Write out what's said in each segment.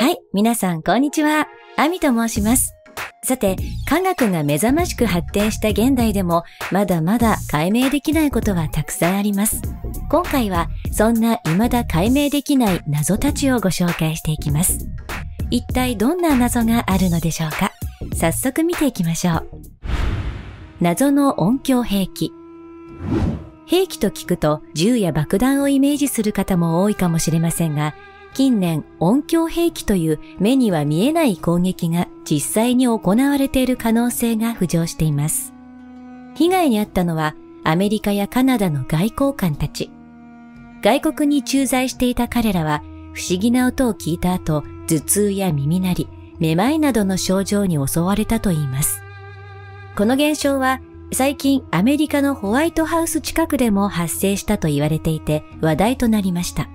はい、皆さん、こんにちは。アミと申します。さて、科学が目覚ましく発展した現代でも、まだまだ解明できないことはたくさんあります。今回は、そんな未だ解明できない謎たちをご紹介していきます。一体どんな謎があるのでしょうか？早速見ていきましょう。謎の音響兵器。兵器と聞くと銃や爆弾をイメージする方も多いかもしれませんが、近年音響兵器という目には見えない攻撃が実際に行われている可能性が浮上しています。被害に遭ったのはアメリカやカナダの外交官たち。外国に駐在していた彼らは不思議な音を聞いた後、頭痛や耳鳴り、めまいなどの症状に襲われたといいます。この現象は最近アメリカのホワイトハウス近くでも発生したと言われていて話題となりました。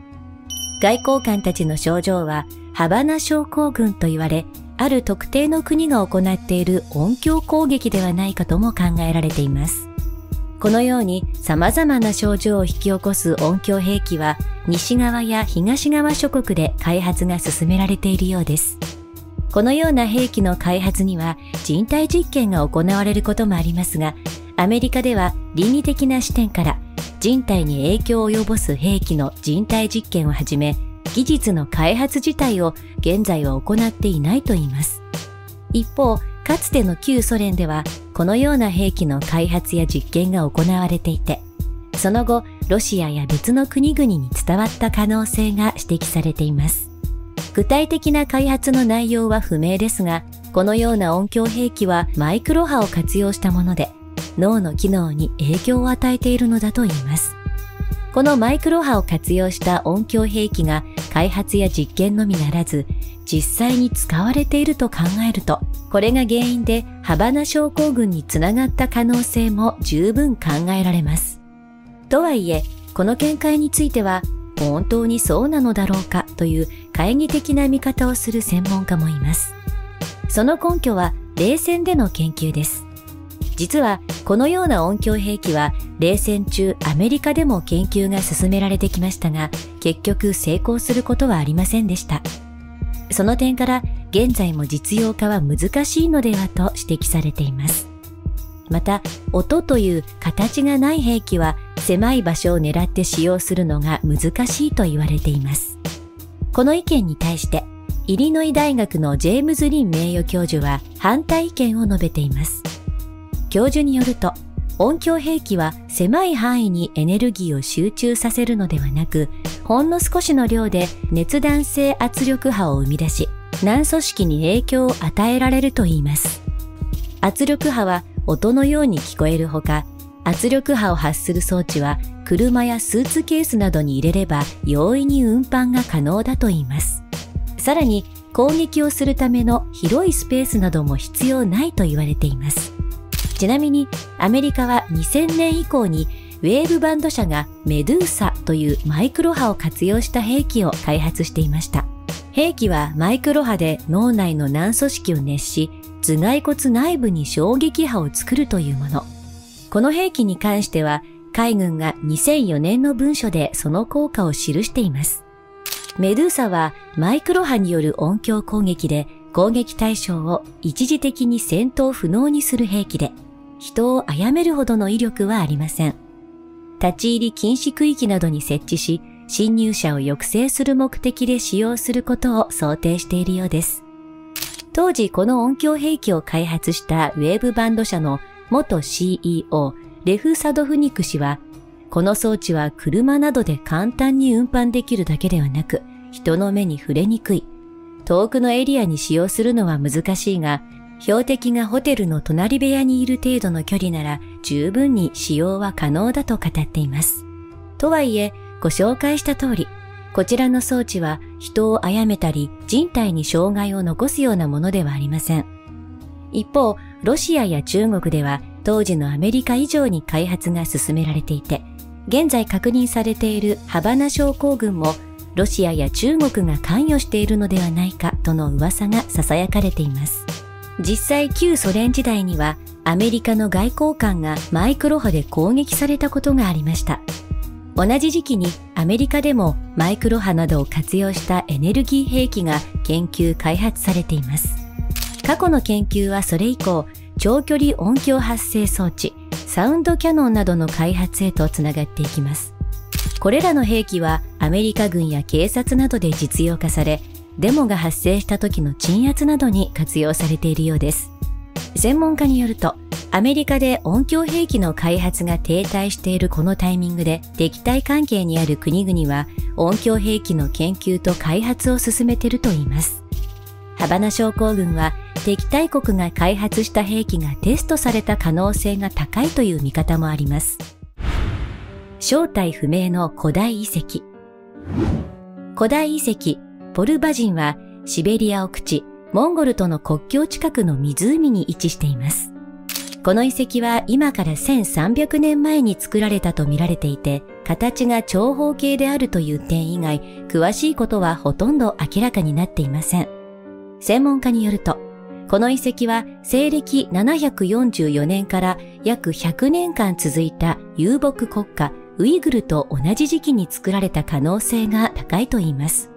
外交官たちの症状はハバナ症候群と言われ、ある特定の国が行っている音響攻撃ではないかとも考えられています。このように様々な症状を引き起こす音響兵器は西側や東側諸国で開発が進められているようです。このような兵器の開発には人体実験が行われることもありますが、アメリカでは倫理的な視点から人体に影響を及ぼす兵器の人体実験をはじめ、技術の開発自体を現在は行っていないといいます。一方、かつての旧ソ連では、このような兵器の開発や実験が行われていて、その後、ロシアや別の国々に伝わった可能性が指摘されています。具体的な開発の内容は不明ですが、このような音響兵器はマイクロ波を活用したもので、脳の機能に影響を与えているのだと言います。このマイクロ波を活用した音響兵器が開発や実験のみならず、実際に使われていると考えると、これが原因でハバナ症候群につながった可能性も十分考えられます。とはいえ、この見解については、本当にそうなのだろうかという懐疑的な見方をする専門家もいます。その根拠は冷戦での研究です。実はこのような音響兵器は冷戦中アメリカでも研究が進められてきましたが結局成功することはありませんでした。その点から現在も実用化は難しいのではと指摘されています。また、音という形がない兵器は狭い場所を狙って使用するのが難しいと言われています。この意見に対して、イリノイ大学のジェームズ・リン名誉教授は反対意見を述べています。教授によると、音響兵器は狭い範囲にエネルギーを集中させるのではなく、ほんの少しの量で熱弾性圧力波を生み出し、軟組織に影響を与えられるといいます。圧力波は音のように聞こえるほか、圧力波を発する装置は車やスーツケースなどに入れれば容易に運搬が可能だといいます。さらに攻撃をするための広いスペースなども必要ないと言われています。ちなみにアメリカは2000年以降にウェーブバンド社がメドゥーサというマイクロ波を活用した兵器を開発していました。兵器はマイクロ波で脳内の軟組織を熱し、頭蓋骨内部に衝撃波を作るというもの。この兵器に関しては、海軍が2004年の文書でその効果を記しています。メドゥーサはマイクロ波による音響攻撃で攻撃対象を一時的に戦闘不能にする兵器で、人を殺めるほどの威力はありません。立ち入り禁止区域などに設置し、侵入者を抑制する目的で使用することを想定しているようです。当時この音響兵器を開発したウェーブバンド社の元 CEO レフ・サドフニク氏は、この装置は車などで簡単に運搬できるだけではなく、人の目に触れにくい。遠くのエリアに使用するのは難しいが、標的がホテルの隣部屋にいる程度の距離なら十分に使用は可能だと語っています。とはいえ、ご紹介した通り、こちらの装置は人を殺めたり人体に障害を残すようなものではありません。一方、ロシアや中国では当時のアメリカ以上に開発が進められていて、現在確認されているハバナ症候群もロシアや中国が関与しているのではないかとの噂が囁かれています。実際旧ソ連時代にはアメリカの外交官がマイクロ波で攻撃されたことがありました。同じ時期にアメリカでもマイクロ波などを活用したエネルギー兵器が研究開発されています。過去の研究はそれ以降、長距離音響発生装置、サウンドキャノンなどの開発へとつながっていきます。これらの兵器はアメリカ軍や警察などで実用化され、デモが発生した時の鎮圧などに活用されているようです。専門家によると、アメリカで音響兵器の開発が停滞しているこのタイミングで敵対関係にある国々は音響兵器の研究と開発を進めているといいます。ハバナ症候群は敵対国が開発した兵器がテストされた可能性が高いという見方もあります。正体不明の古代遺跡。古代遺跡、ポルバジンはシベリア奥地、モンゴルとの国境近くの湖に位置しています。この遺跡は今から1300年前に作られたと見られていて、形が長方形であるという点以外、詳しいことはほとんど明らかになっていません。専門家によると、この遺跡は西暦744年から約100年間続いた遊牧国家ウイグルと同じ時期に作られた可能性が高いといいます。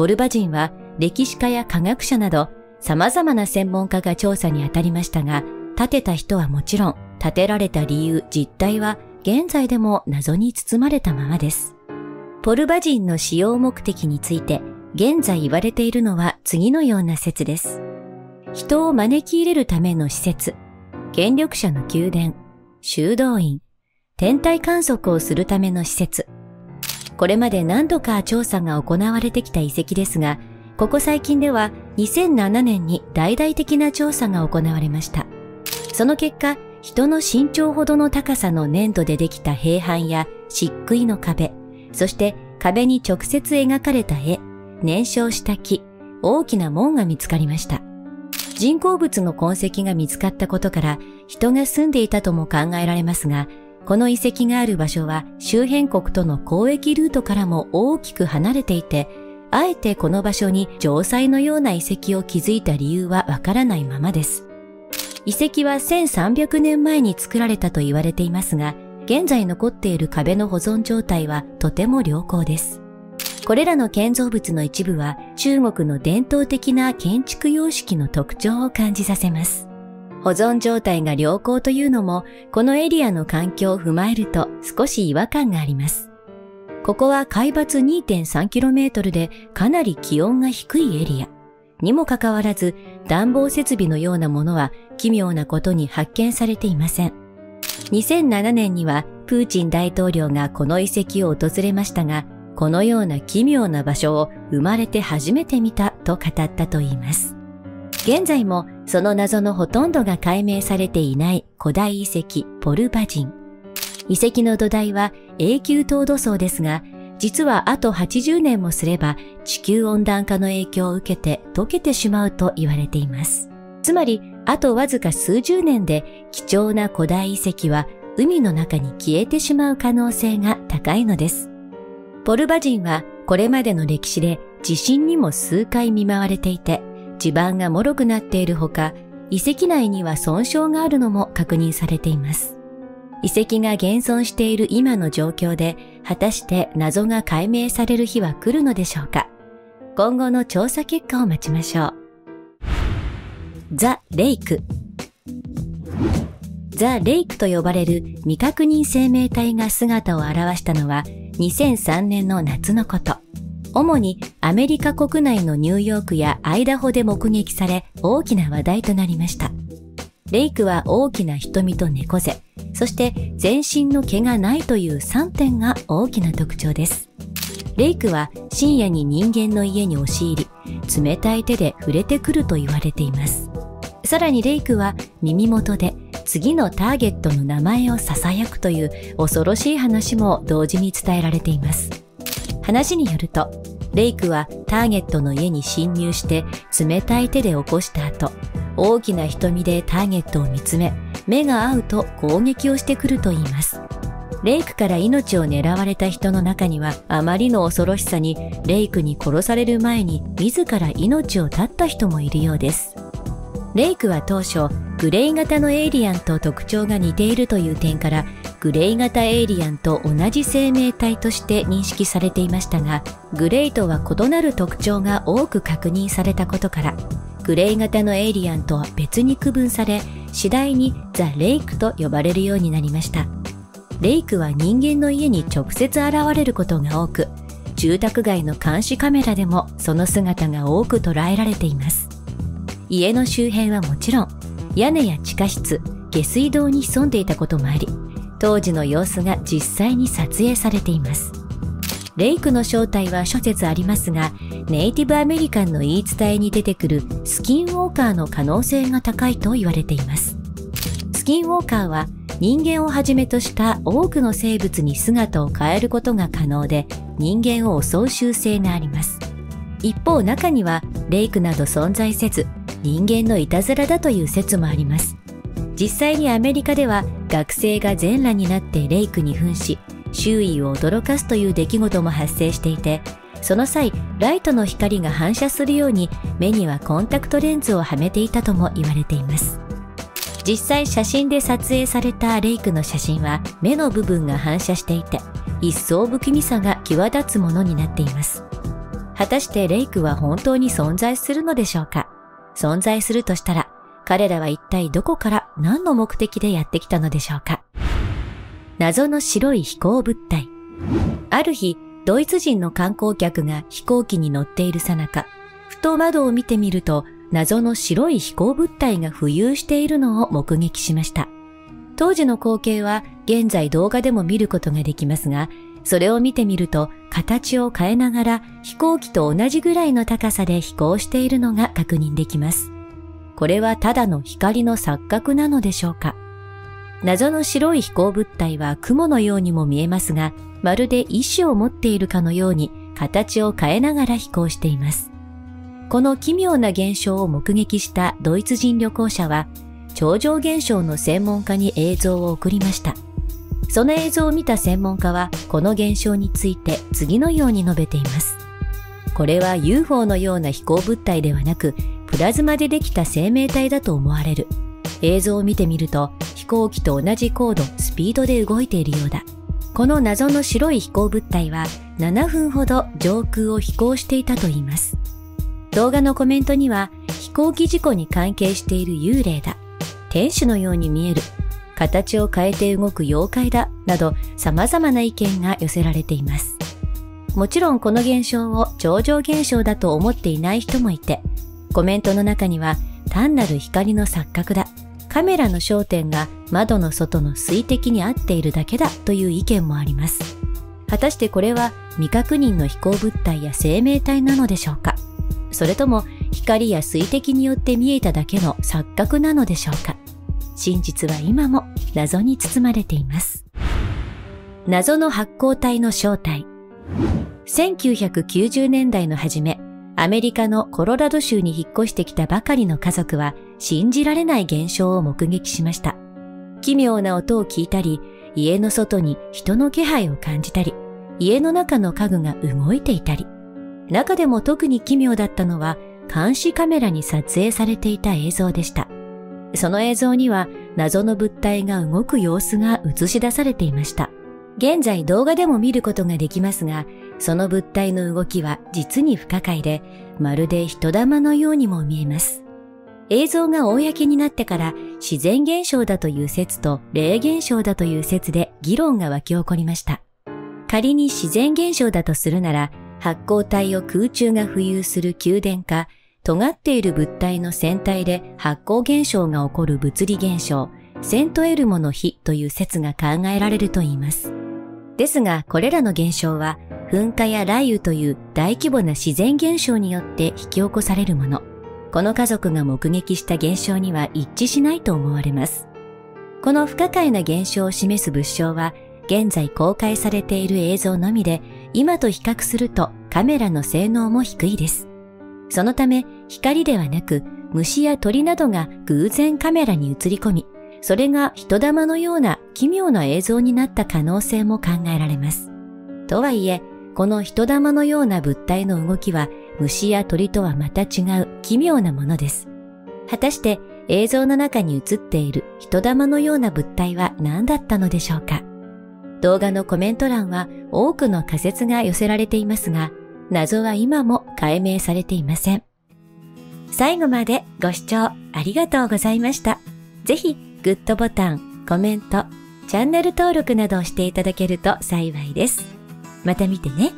ボルバ人は歴史家や科学者など様々な専門家が調査に当たりましたが、建てた人はもちろん、建てられた理由、実態は現在でも謎に包まれたままです。ポルバ人の使用目的について、現在言われているのは次のような説です。人を招き入れるための施設、権力者の宮殿、修道院、天体観測をするための施設。これまで何度か調査が行われてきた遺跡ですが、ここ最近では2007年に大々的な調査が行われました。その結果、人の身長ほどの高さの粘土でできた平板や漆喰の壁、そして壁に直接描かれた絵、燃焼した木、大きな門が見つかりました。人工物の痕跡が見つかったことから人が住んでいたとも考えられますが、この遺跡がある場所は周辺国との交易ルートからも大きく離れていて、あえてこの場所に城塞のような遺跡を築いた理由はわからないままです。遺跡は1300年前に作られたと言われていますが、現在残っている壁の保存状態はとても良好です。これらの建造物の一部は中国の伝統的な建築様式の特徴を感じさせます。保存状態が良好というのも、このエリアの環境を踏まえると少し違和感があります。ここは海抜 2.3km でかなり気温が低いエリア。にもかかわらず暖房設備のようなものは奇妙なことに発見されていません。2007年にはプーチン大統領がこの遺跡を訪れましたが、このような奇妙な場所を生まれて初めて見たと語ったといいます。現在もその謎のほとんどが解明されていない古代遺跡ポルバジン。遺跡の土台は永久凍土層ですが、実はあと80年もすれば地球温暖化の影響を受けて溶けてしまうと言われています。つまり、あとわずか数十年で貴重な古代遺跡は海の中に消えてしまう可能性が高いのです。ポルバ人はこれまでの歴史で地震にも数回見舞われていて、地盤が脆くなっているほか、遺跡内には損傷があるのも確認されています。遺跡が現存している今の状況で、果たして謎が解明される日は来るのでしょうか今後の調査結果を待ちましょう。ザ・レイクザ・レイクと呼ばれる未確認生命体が姿を現したのは2003年の夏のこと。主にアメリカ国内のニューヨークやアイダホで目撃され大きな話題となりました。レイクは大きな瞳と猫背、そして全身の毛がないという3点が大きな特徴です。レイクは深夜に人間の家に押し入り、冷たい手で触れてくると言われています。さらにレイクは耳元で次のターゲットの名前を囁くという恐ろしい話も同時に伝えられています。話によると、レイクはターゲットの家に侵入して冷たい手で起こした後、大きな瞳でターゲットを見つめ、目が合うと攻撃をしてくると言います。レイクから命を狙われた人の中にはあまりの恐ろしさにレイクに殺される前に自ら命を絶った人もいるようです。レイクは当初グレイ型のエイリアンと特徴が似ているという点からグレイ型エイリアンと同じ生命体として認識されていましたが、グレイとは異なる特徴が多く確認されたことから、グレイ型のエイリアンとは別に区分され、次第にザ・レイクと呼ばれるようになりました。レイクは人間の家に直接現れることが多く、住宅街の監視カメラでもその姿が多く捉えられています。家の周辺はもちろん、屋根や地下室、下水道に潜んでいたこともあり、当時の様子が実際に撮影されています。レイクの正体は諸説ありますが、ネイティブアメリカンの言い伝えに出てくるスキンウォーカーの可能性が高いと言われています。スキンウォーカーは人間をはじめとした多くの生物に姿を変えることが可能で人間を襲う習性があります。一方中にはレイクなど存在せず人間のいたずらだという説もあります。実際にアメリカでは学生が全裸になってレイクに扮し、周囲を驚かすという出来事も発生していて、その際、ライトの光が反射するように目にはコンタクトレンズをはめていたとも言われています。実際写真で撮影されたレイクの写真は目の部分が反射していて、一層不気味さが際立つものになっています。果たしてレイクは本当に存在するのでしょうか？存在するとしたら、彼らは一体どこから何の目的でやってきたのでしょうか謎の白い飛行物体。ある日、ドイツ人の観光客が飛行機に乗っているさなか、ふと窓を見てみると、謎の白い飛行物体が浮遊しているのを目撃しました。当時の光景は現在動画でも見ることができますが、それを見てみると形を変えながら飛行機と同じぐらいの高さで飛行しているのが確認できます。これはただの光の錯覚なのでしょうか？謎の白い飛行物体は雲のようにも見えますが、まるで意志を持っているかのように形を変えながら飛行しています。この奇妙な現象を目撃したドイツ人旅行者は、超常現象の専門家に映像を送りました。その映像を見た専門家は、この現象について次のように述べています。これは UFO のような飛行物体ではなく、プラズマでできた生命体だと思われる。映像を見てみると飛行機と同じ高度、スピードで動いているようだ。この謎の白い飛行物体は7分ほど上空を飛行していたといいます。動画のコメントには飛行機事故に関係している幽霊だ。天使のように見える。形を変えて動く妖怪だ。など様々な意見が寄せられています。もちろんこの現象を超常現象だと思っていない人もいて、コメントの中には単なる光の錯覚だ。カメラの焦点が窓の外の水滴に合っているだけだという意見もあります。果たしてこれは未確認の飛行物体や生命体なのでしょうか？それとも光や水滴によって見えただけの錯覚なのでしょうか？真実は今も謎に包まれています。謎の発光体の正体。1990年代の初め、アメリカのコロラド州に引っ越してきたばかりの家族は信じられない現象を目撃しました。奇妙な音を聞いたり、家の外に人の気配を感じたり、家の中の家具が動いていたり。中でも特に奇妙だったのは監視カメラに撮影されていた映像でした。その映像には謎の物体が動く様子が映し出されていました。現在動画でも見ることができますが、その物体の動きは実に不可解で、まるで人玉のようにも見えます。映像が公になってから自然現象だという説と霊現象だという説で議論が湧き起こりました。仮に自然現象だとするなら、発光体を空中が浮遊する宮殿か、尖っている物体の船体で発光現象が起こる物理現象、セントエルモの日という説が考えられると言います。ですが、これらの現象は、噴火や雷雨という大規模な自然現象によって引き起こされるもの。この家族が目撃した現象には一致しないと思われます。この不可解な現象を示す物証は、現在公開されている映像のみで、今と比較するとカメラの性能も低いです。そのため、光ではなく、虫や鳥などが偶然カメラに映り込み、それが人玉のような奇妙な映像になった可能性も考えられます。とはいえ、この人玉のような物体の動きは虫や鳥とはまた違う奇妙なものです。果たして映像の中に映っている人玉のような物体は何だったのでしょうか？動画のコメント欄は多くの仮説が寄せられていますが、謎は今も解明されていません。最後までご視聴ありがとうございました。ぜひ、グッドボタン、コメント、チャンネル登録などをしていただけると幸いです。また見てね。